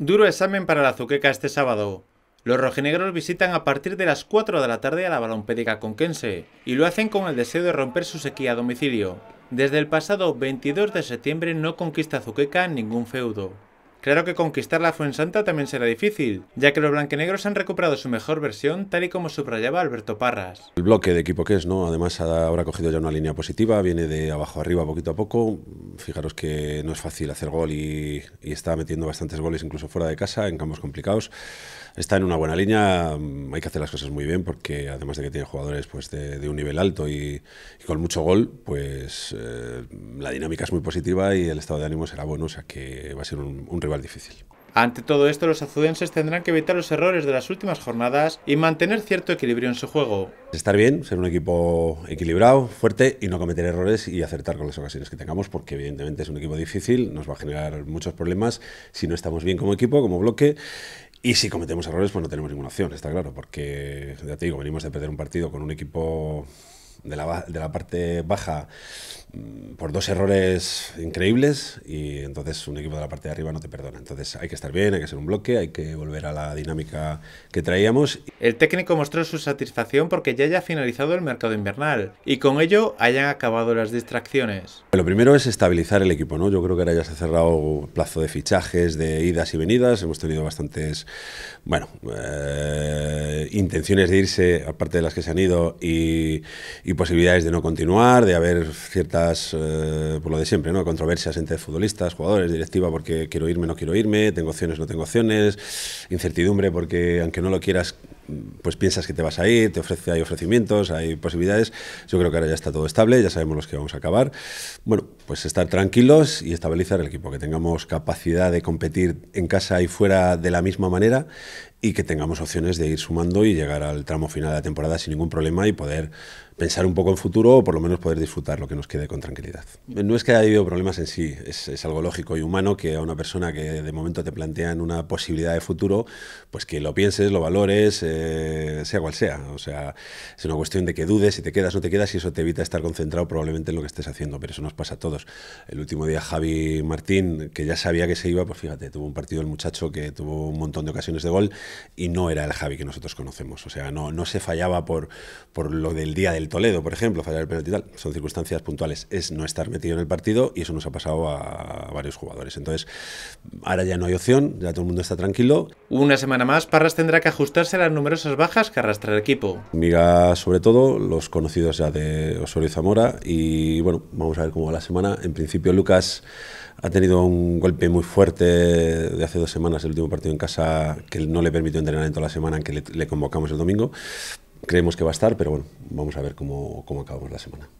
Duro examen para la Azuqueca este sábado. Los rojinegros visitan a partir de las 4 de la tarde a la balompédica conquense y lo hacen con el deseo de romper su sequía a domicilio. Desde el pasado 22 de septiembre no conquista Azuqueca ningún feudo. Claro que conquistar la Fuensanta también será difícil, ya que los blanquenegros han recuperado su mejor versión, tal y como subrayaba Alberto Parras. El bloque de equipo que es, ¿no? Además habrá cogido ya una línea positiva, viene de abajo arriba poquito a poco. Fijaros que no es fácil hacer gol y, está metiendo bastantes goles incluso fuera de casa, en campos complicados está en una buena línea. Mm, hay que hacer las cosas muy bien porque además de que tiene jugadores pues, de, un nivel alto y, con mucho gol, pues eh, la dinámica es muy positiva y el estado de ánimo será bueno, o sea que va a ser un, rival difícil. Ante todo esto, los azudenses tendrán que evitar los errores de las últimas jornadas y mantener cierto equilibrio en su juego. Estar bien, ser un equipo equilibrado, fuerte y no cometer errores y acertar con las ocasiones que tengamos, porque evidentemente es un equipo difícil, nos va a generar muchos problemas si no estamos bien como equipo, como bloque y si cometemos errores, pues no tenemos ninguna opción, está claro, porque ya te digo, venimos de perder un partido con un equipo de la, de la parte baja mm, por dos errores increíbles y entonces un equipo de la parte de arriba no te perdona. Entonces hay que estar bien, hay que ser un bloque, hay que volver a la dinámica que traíamos. El técnico mostró su satisfacción porque ya haya finalizado el mercado invernal y con ello hayan acabado las distracciones. Lo primero es estabilizar el equipo, ¿no? Yo creo que ahora ya se ha cerrado plazo de fichajes, de idas y venidas, hemos tenido bastantes, bueno, eh, intenciones de irse, aparte de las que se han ido, y y posibilidades de no continuar, de haber ciertas, eh, por lo de siempre, ¿no? controversias entre futbolistas, jugadores, directiva, porque quiero irme, no quiero irme, tengo opciones, no tengo opciones, incertidumbre porque aunque no lo quieras, pues piensas que te vas a ir, te ofrece, hay ofrecimientos, hay posibilidades. Yo creo que ahora ya está todo estable, ya sabemos los que vamos a acabar. Bueno, pues estar tranquilos y estabilizar el equipo, que tengamos capacidad de competir en casa y fuera de la misma manera y que tengamos opciones de ir sumando y llegar al tramo final de la temporada sin ningún problema y poder pensar un poco en futuro o por lo menos poder disfrutar lo que nos quede con tranquilidad. No es que haya habido problemas en sí, es, algo lógico y humano que a una persona que de momento te plantean una posibilidad de futuro, pues que lo pienses, lo valores, eh, sea cual sea. O sea, es una cuestión de que dudes si te quedas o no te quedas y eso te evita estar concentrado probablemente en lo que estés haciendo, pero eso nos pasa a todos. El último día Javi Martín, que ya sabía que se iba, pues fíjate, tuvo un partido el muchacho que tuvo un montón de ocasiones de gol y no era el Javi que nosotros conocemos. O sea, no, no se fallaba por, por lo del día del Toledo, por ejemplo, fallar el penalti y tal. Son circunstancias puntuales. Es no estar metido en el partido y eso nos ha pasado a, varios jugadores. Entonces, ahora ya no hay opción, ya todo el mundo está tranquilo. Una semana más, Parras tendrá que ajustarse a las numerosas bajas que arrastra el equipo. Miga, sobre todo, los conocidos ya de Osorio y Zamora. Y bueno, vamos a ver cómo va la semana. En principio, Lucas ha tenido un golpe muy fuerte de hace dos semanas, el último partido en casa, que no le permitió entrenar en toda la semana, en que le, convocamos el domingo. Creemos que va a estar, pero bueno, vamos a ver cómo, cómo acabamos la semana.